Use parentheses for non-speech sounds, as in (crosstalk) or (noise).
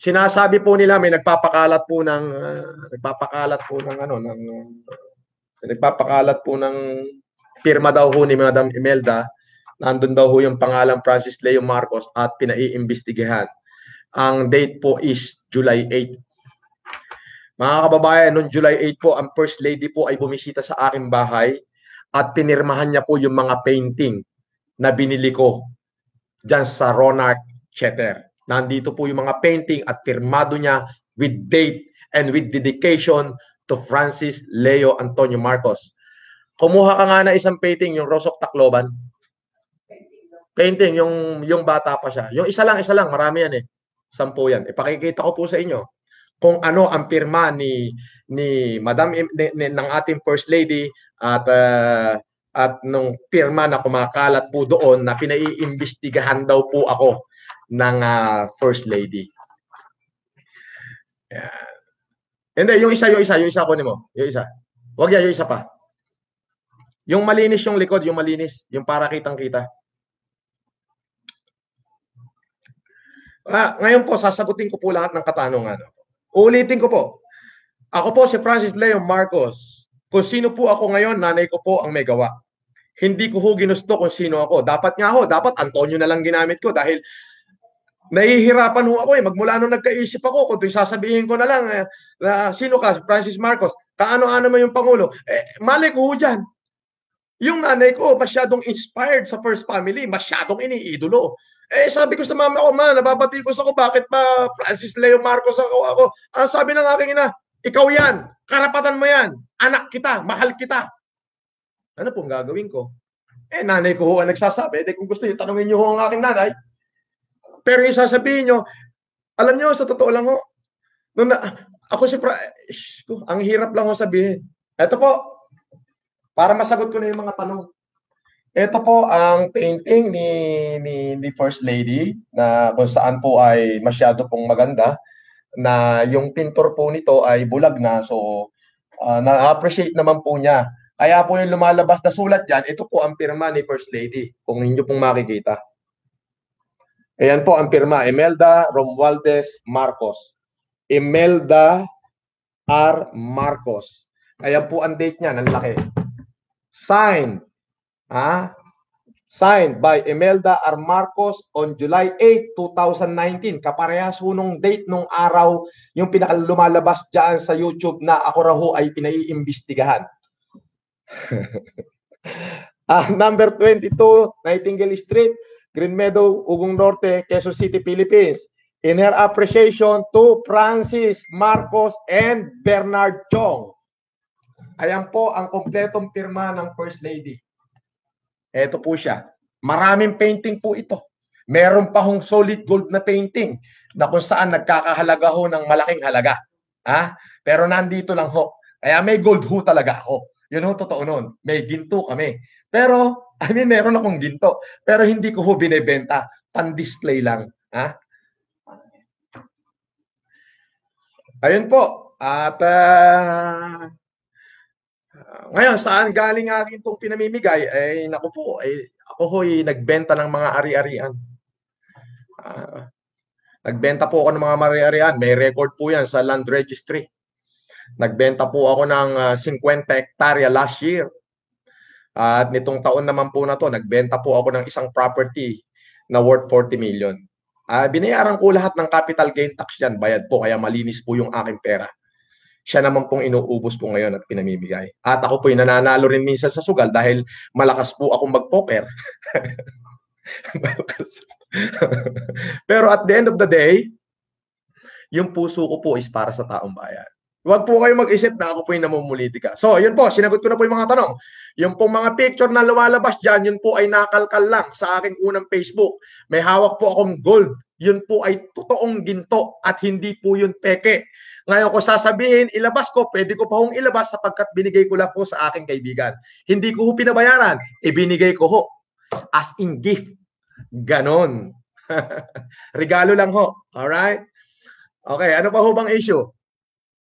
sinasabi po nila may nagpapakalat po ng uh, nagpapakalat po ng ano ng uh, nagpapakalat po ng pirma daw ho ni Madam Imelda nandun daw ho yung pangalan Francis Leo Marcos at pinaiimbestigahan. Ang date po is July 8. Mga kababayan, noong July 8 po, ang First Lady po ay bumisita sa aking bahay at pinirmahan niya po yung mga painting na binili ko dyan sa Ronald Cheter. Nandito po yung mga painting at pirmado niya with date and with dedication to Francis Leo Antonio Marcos. Kumuha ka nga na isang painting, yung Rosok Tacloban. Painting, yung, yung bata pa siya. Yung isa lang, isa lang, marami yan eh. Sampo yan. Ipakikita ko po sa inyo kung ano ang pirma ni ni Madam ni, ni, ng ating First Lady at uh, at nung pirma na kumakalat po doon na pinaiimbestigahan daw po ako ng uh, First Lady. Yan. Hindi, yung isa, yung isa, yung isa kunin mo. Yung isa. Huwag yan, yung isa pa. Yung malinis yung likod, yung malinis. Yung para kitang-kita. Ah, ngayon po, sasagutin ko po lahat ng katanungan. Ulitin ko po. Ako po si Francis Leo Marcos. Kung sino po ako ngayon, nanay ko po ang may gawa. Hindi ko ho ginusto kung sino ako. Dapat nga ho, dapat Antonio na lang ginamit ko dahil nahihirapan ho ako eh. Magmula nung nagkaisip ako, kung sasabihin ko na lang, eh, na, sino ka, Francis Marcos, kaano-ano mo yung Pangulo. Eh, mali ko ho dyan. Yung nanay ko, masyadong inspired sa first family, masyadong iniidolo. Eh, sabi ko sa mama ko, ma, nababatikos ako, bakit pa Francis Leo Marcos ako ako? Ang sabi ng aking ina, ikaw yan, karapatan mo yan, anak kita, mahal kita. Ano pong gagawin ko? Eh, nanay ko ho ang nagsasabi. Eh, kung gusto niyo, tanungin niyo ho ang aking nanay. Pero yung sasabihin niyo, alam niyo, sa totoo lang ho, nung na, ako si Fra, ish, ang hirap lang ho sabihin. Ito po, para masagot ko na yung mga tanong. Ito po ang painting ni, ni, ni First Lady na kung saan po ay masyado pong maganda na yung pintor po nito ay bulag na so uh, na-appreciate naman po niya. Kaya po yung lumalabas na sulat dyan, ito po ang pirma ni First Lady kung ninyo pong makikita. Ayan po ang pirma, Imelda Romualdez Marcos. Imelda R. Marcos. Ayan po ang date niya, ang laki. Signed Ah, signed by Imelda R. Marcos on July 8, 2019. Kaparehas ho nung date nung araw yung pinakalumalabas dyan sa YouTube na ako raw ay pinaiimbestigahan. (laughs) ah, number 22, Nightingale Street, Green Meadow, Ugong Norte, Quezon City, Philippines. In her appreciation to Francis Marcos and Bernard Chong. Ayan po ang kompletong pirma ng First Lady. Ito po siya. Maraming painting po ito. Meron pa hong solid gold na painting na kung saan nagkakahalaga ho ng malaking halaga. Ha? Pero nandito lang ho. Kaya may gold ho talaga ako. Yun ho totoo nun. May ginto kami. Pero, I mean, meron akong ginto. Pero hindi ko ho binebenta. Pan-display lang. Ha? Ayun po. At uh, ngayon, saan galing akin itong pinamimigay? Eh, naku po, eh, ako ho'y nagbenta ng mga ari-arian. Uh, nagbenta po ako ng mga ari-arian. May record po yan sa land registry. Nagbenta po ako ng uh, 50 hektarya last year. At nitong taon naman po na to, nagbenta po ako ng isang property na worth 40 million. Uh, binayaran ko lahat ng capital gain tax yan. Bayad po, kaya malinis po yung aking pera siya naman pong inuubos ko ngayon at pinamimigay. At ako po yung nananalo rin minsan sa sugal dahil malakas po akong mag-poker. (laughs) Pero at the end of the day, yung puso ko po is para sa taong bayan. Huwag po kayo mag-isip na ako po yung namumulitika. So, yun po, sinagot ko na po yung mga tanong. Yung pong mga picture na lumalabas dyan, yun po ay nakalkal lang sa aking unang Facebook. May hawak po akong gold. Yun po ay totoong ginto at hindi po yun peke. Ngayon ko sasabihin, ilabas ko, pwede ko pa hong ilabas sapagkat binigay ko lang po sa aking kaibigan. Hindi ko ho pinabayaran, ibinigay ko ho. As in gift. Ganon. (laughs) Regalo lang ho. Alright? Okay, ano pa ho bang issue?